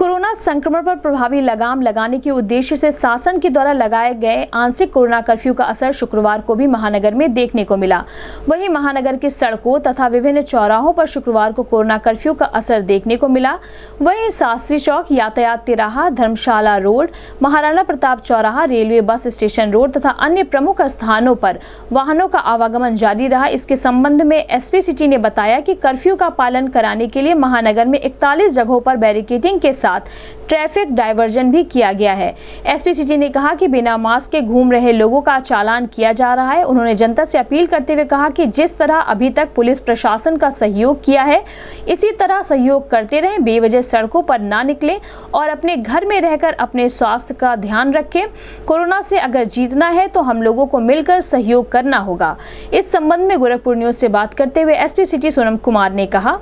Corona संक्रमण पर प्रभावी लगाम लगाने के उद्देश्य से शासन के द्वारा लगाए गए आंशिक कोरोना कर्फ्यू का असर शुक्रवार को भी महानगर में देखने को मिला। वहीं महानगर के सड़कों तथा विभिन्न चौराहों पर शुक्रवार को कोरोना कर्फ्यू का असर देखने को मिला। वहीं शास्त्री चौक, यातायात तिराहा, धर्मशाला रोड, महाराणा प्रताप चौराहा, रेलवे बस स्टेशन रोड तथा अन्य प्रमुख स्थानों पर वाहनों का आवागमन जारी रहा। इसके संबंध में एसपी सिटी ने बताया कि कर्फ्यू का पालन कराने के लिए महानगर में इकतालीस जगहों पर बैरिकेडिंग के साथ ट्रैफ़िक डायवर्जन भी किया गया है। एसपी सिटी ने कहा कि बिना मास्क के घूम रहे लोगों का चालान किया जा रहा है। उन्होंने जनता से अपील करते हुए कहा कि जिस तरह अभी तक पुलिस प्रशासन का सहयोग किया है, इसी तरह सहयोग करते रहें, बेवजह सड़कों पर ना निकलें और अपने घर में रहकर अपने स्वास्थ्य का ध्यान रखें। कोरोना से अगर जीतना है तो हम लोगों को मिलकर सहयोग करना होगा। इस संबंध में गोरखपुर न्यूज़ से बात करते हुए एसपी सिटी सोनम कुमार ने कहा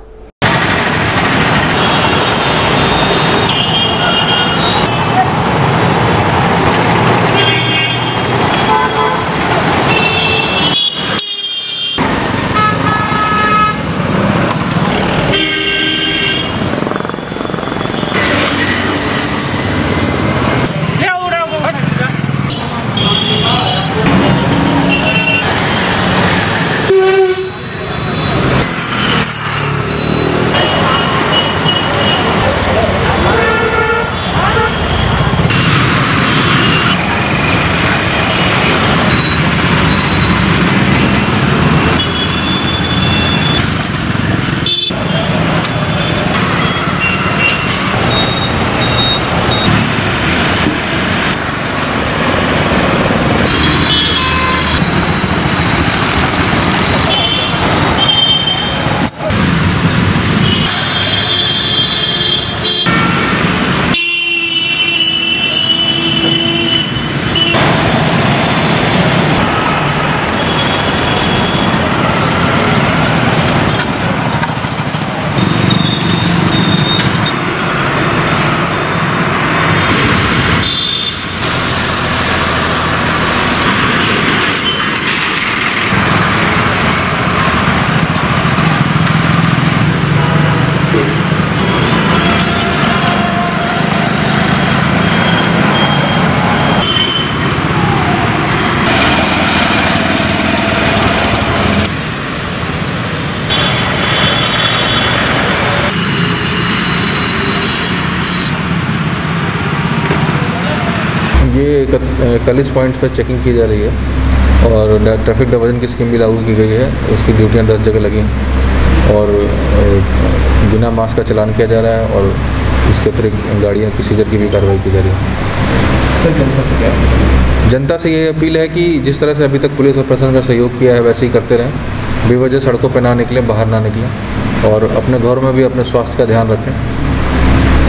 ये इकतालीस पॉइंट पर चेकिंग की जा रही है और ट्रैफ़िक डाइवर्जन की स्कीम भी लागू की गई है। उसकी ड्यूटियाँ दस जगह लगी हैं और बिना मास्क का चलान किया जा रहा है और इसके अतिरिक्त गाड़ियाँ की सीजर की भी कार्रवाई की जा रही है। सर जनता से क्या? जनता से ये अपील है कि जिस तरह से अभी तक पुलिस और प्रशासन का सहयोग किया है वैसे ही करते रहें। बेवजह सड़कों पर ना निकलें बाहर ना निकलें और अपने घर में भी अपने स्वास्थ्य का ध्यान रखें।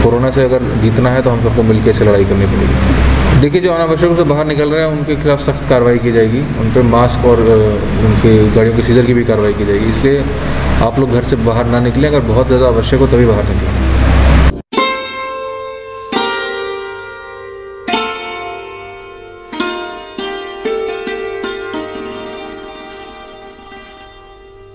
कोरोना से अगर जीतना है तो हम सबको मिलकर इसे लड़ाई करनी पड़ेगी। देखिए, जो अनावश्यक से बाहर निकल रहे हैं, उनके खिलाफ सख्त कार्रवाई की जाएगी। उन पर मास्क और उनके गाड़ियों के सीजर की भी कार्रवाई की जाएगी। इसलिए आप लोग घर से बाहर ना निकलें। अगर बहुत ज़्यादा आवश्यक हो तभी बाहर निकलें।